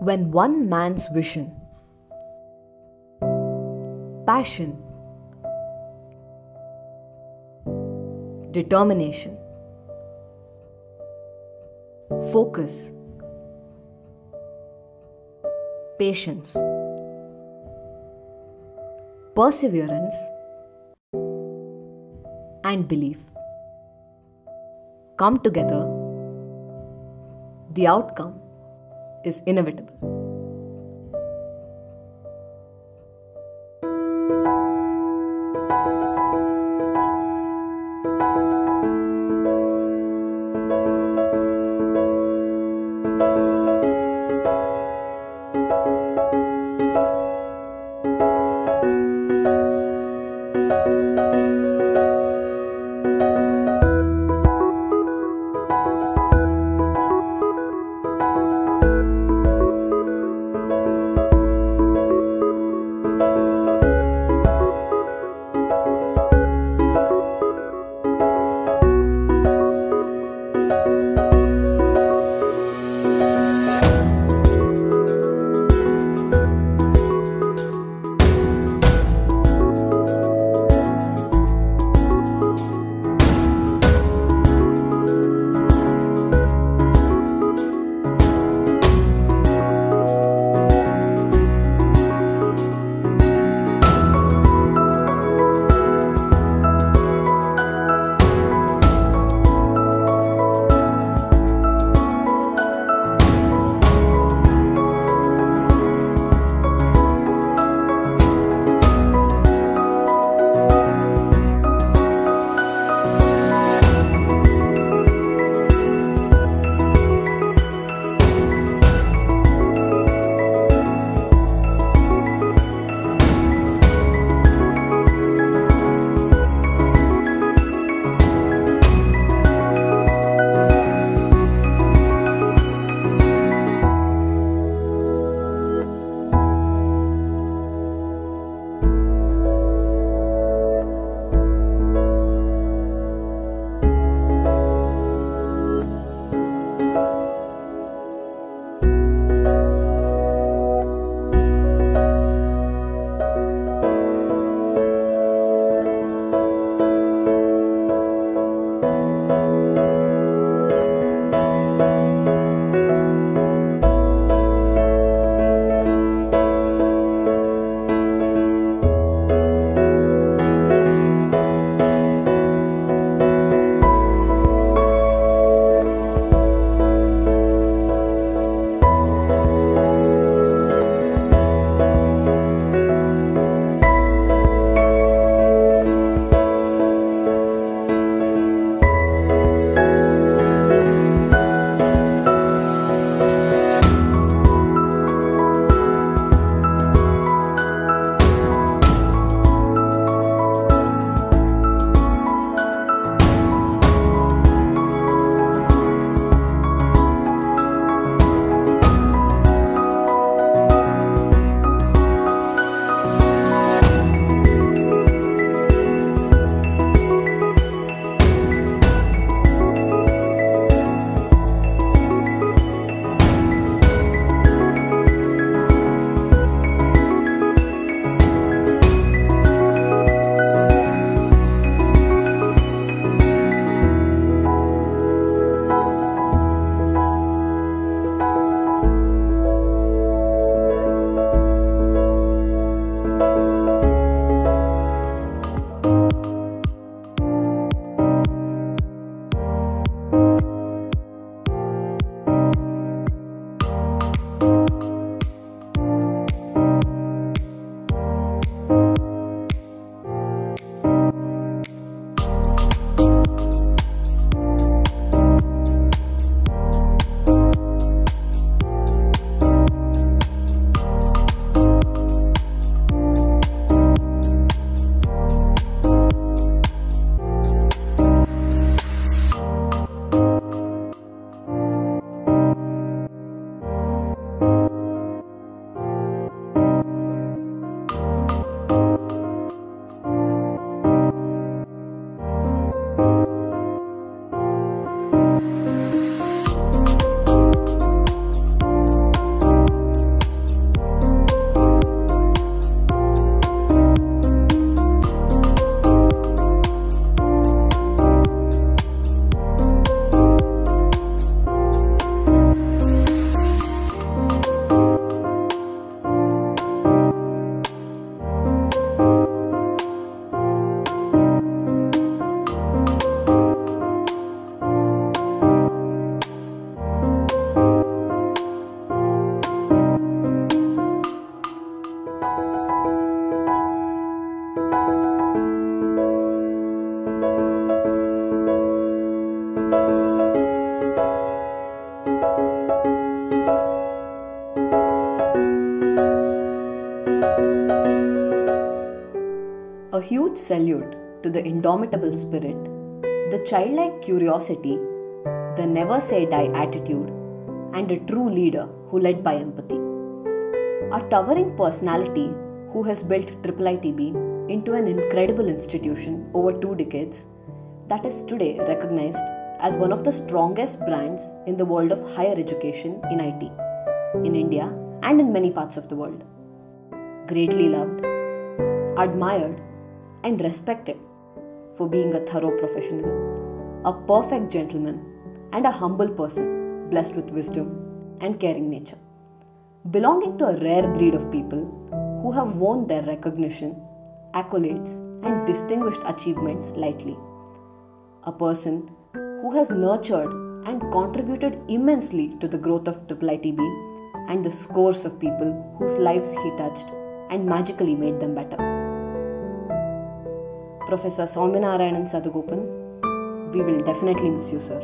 when one man's vision, passion, determination, focus, patience, perseverance, and belief come together, the outcome is inevitable. Huge salute to the indomitable spirit, the childlike curiosity, the never say die attitude, and a true leader who led by empathy. A towering personality who has built IIITB into an incredible institution over two decades that is today recognized as one of the strongest brands in the world of higher education in IT, in India and in many parts of the world. Greatly loved, admired, and respected for being a thorough professional, a perfect gentleman, and a humble person blessed with wisdom and caring nature. Belonging to a rare breed of people who have won their recognition, accolades, and distinguished achievements lightly. A person who has nurtured and contributed immensely to the growth of IIITB and the scores of people whose lives he touched and magically made them better. Professor Sauminarayanan Sadagopan, we will definitely miss you, sir.